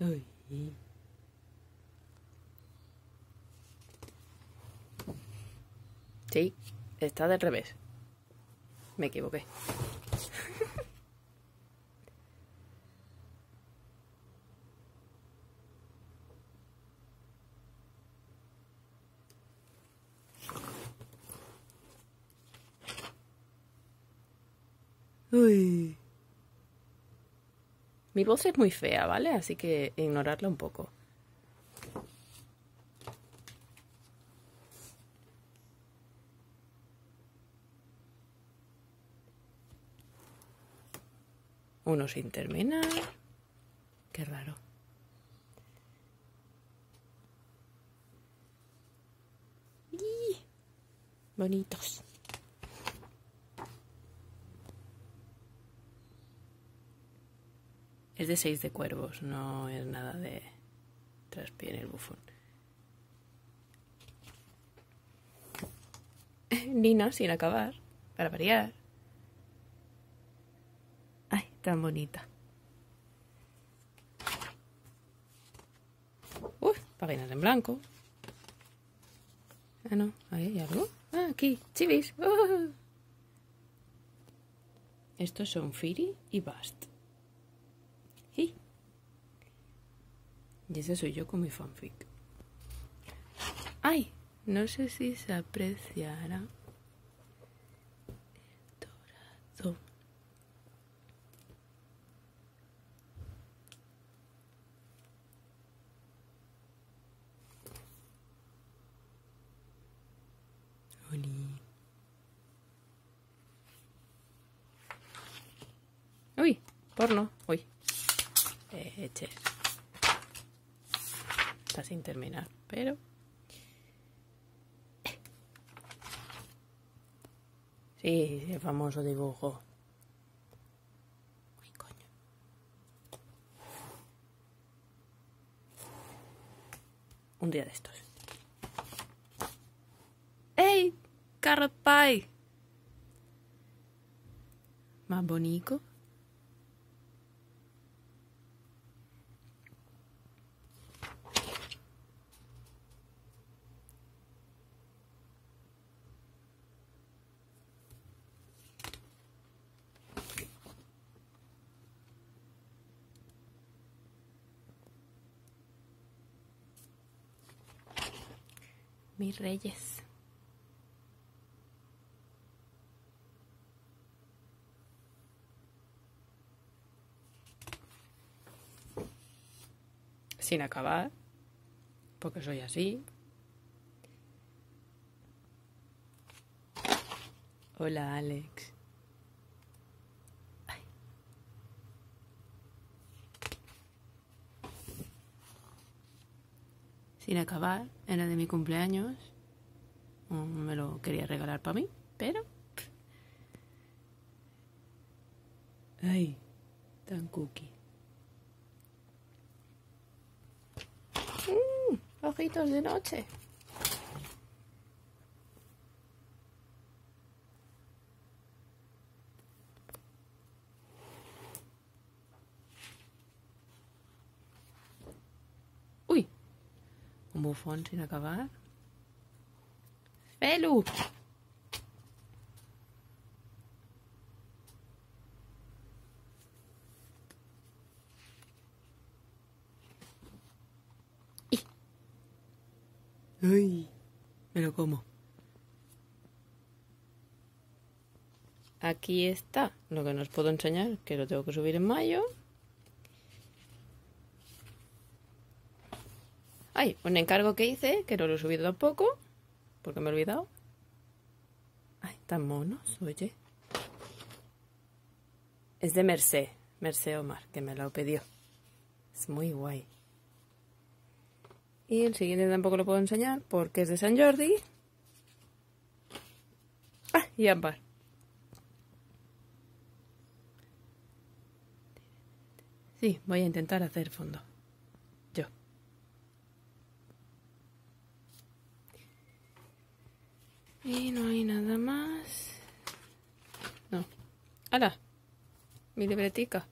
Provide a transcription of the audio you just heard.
Uy. Sí, está del revés. Me equivoqué. Uy. Mi voz es muy fea, ¿vale? Así que ignorarla un poco. Uno sin terminar. Qué raro. Bonitos. Es de seis de cuervos, no es nada de traspié en el bufón. Nina sin acabar, para variar. Ay, tan bonita. Uy, páginas en blanco. Ah, no, ahí hay algo. Ah, aquí, chivis. Uh. Estos son Firi y Bast. Y ese soy yo con mi fanfic. ¡Ay! No sé si se apreciará. Dorado. Oli. Uy, porno. Uy. Está sin terminar, pero. Sí, el famoso dibujo. Uy, coño. Un día de estos. ¡Ey! Carrot Pie. Más bonito. Mis reyes. Sin acabar, porque soy así. Hola, Alex. Sin acabar, era de mi cumpleaños. Me lo quería regalar para mí, pero. Ay, tan cookie. Mm, ojitos de noche. Uy, un bufón sin acabar. ¡Felu! Me lo como. Aquí está lo que no os puedo enseñar, que lo tengo que subir en mayo. Ay, un encargo que hice, que no lo he subido tampoco, porque me he olvidado. Ay, tan monos, oye. Es de Mercé, Mercé Omar, que me lo pidió. Es muy guay. Y el siguiente tampoco lo puedo enseñar porque es de San Jordi. Ah, y ámbar. Sí, voy a intentar hacer fondo. Yo. Y no hay nada más. No. ¡Hala! Mi libretica.